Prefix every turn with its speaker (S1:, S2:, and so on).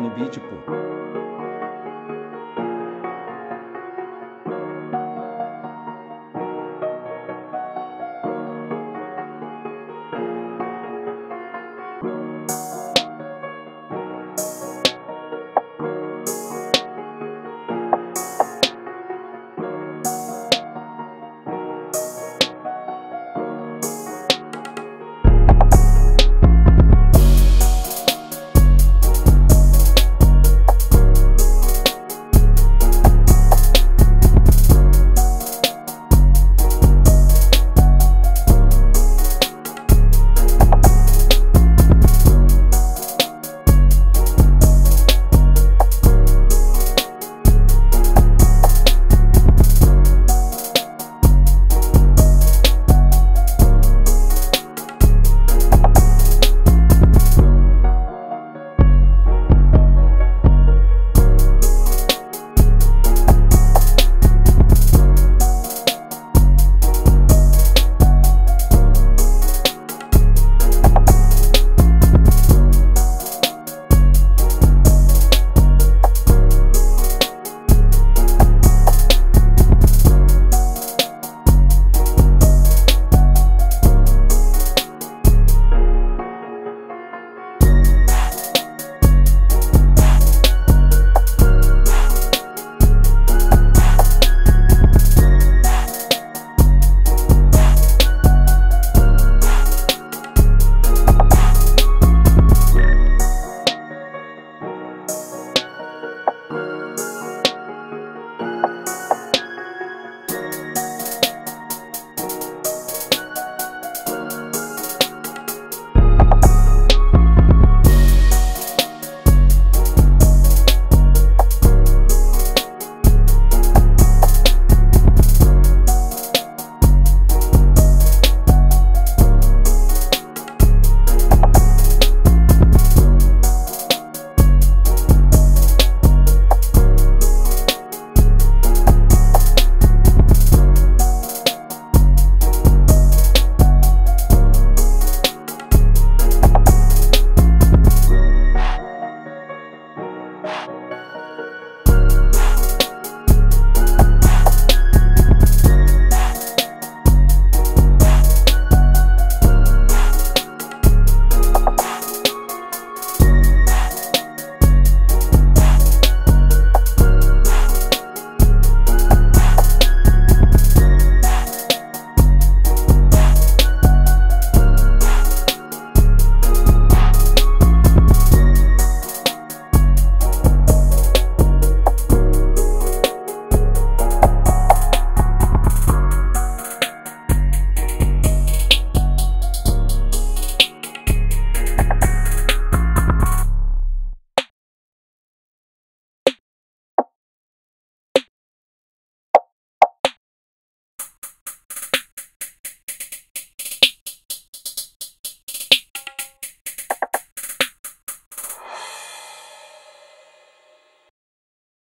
S1: no beat, pô.